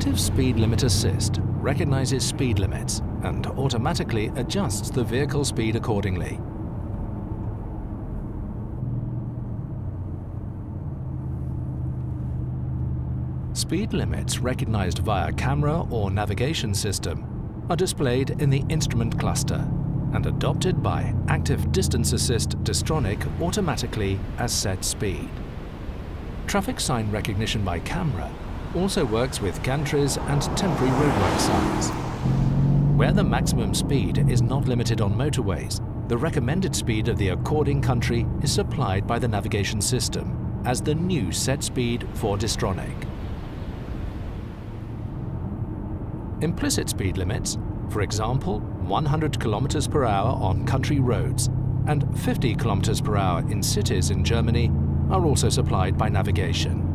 Active Speed Limit Assist recognizes speed limits and automatically adjusts the vehicle speed accordingly. Speed limits recognized via camera or navigation system are displayed in the instrument cluster and adopted by Active Distance Assist Distronic automatically as set speed. Traffic sign recognition by camera also works with gantries and temporary roadwork signs. Where the maximum speed is not limited on motorways, the recommended speed of the according country is supplied by the navigation system as the new set speed for Distronic. Implicit speed limits, for example, 100 km per hour on country roads and 50 km per hour in cities in Germany, are also supplied by navigation.